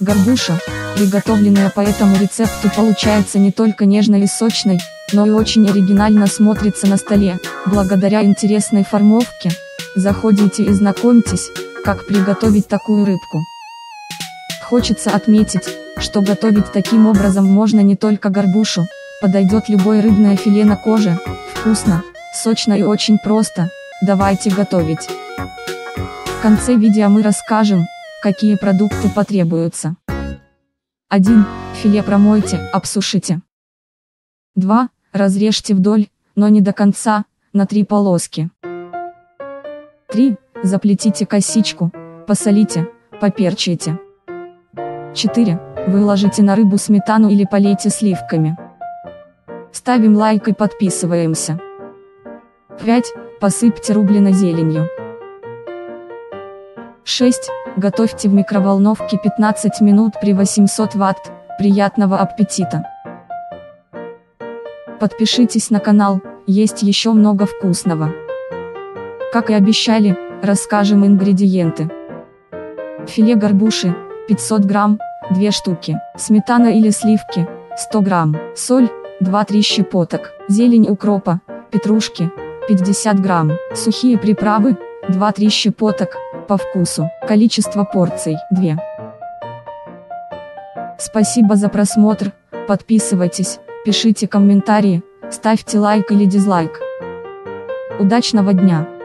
Горбуша, приготовленная по этому рецепту получается не только нежной и сочной, но и очень оригинально смотрится на столе, благодаря интересной формовке. Заходите и знакомьтесь, как приготовить такую рыбку. Хочется отметить, что готовить таким образом можно не только горбушу, подойдет любое рыбное филе на коже, вкусно, сочно и очень просто, давайте готовить. В конце видео мы расскажем, какие продукты потребуются. 1. Филе промойте, обсушите. 2. Разрежьте вдоль, но не до конца, на три полоски. 3. Заплетите косичку, посолите, поперчите. 4. Выложите на рыбу сметану или полейте сливками. Ставим лайк и подписываемся. 5. Посыпьте рубленой зеленью. 6. Готовьте в микроволновке 15 минут при 800 Вт. Приятного аппетита! Подпишитесь на канал, есть еще много вкусного. Как и обещали, расскажем ингредиенты. Филе горбуши, 500 грамм, 2 штуки, сметана или сливки, 100 грамм, соль, 2-3 щепоток, зелень укропа, петрушки, 50 грамм, сухие приправы, 2-3 щепоток, по вкусу, количество порций, 2. Спасибо за просмотр, подписывайтесь, пишите комментарии, ставьте лайк или дизлайк. Удачного дня!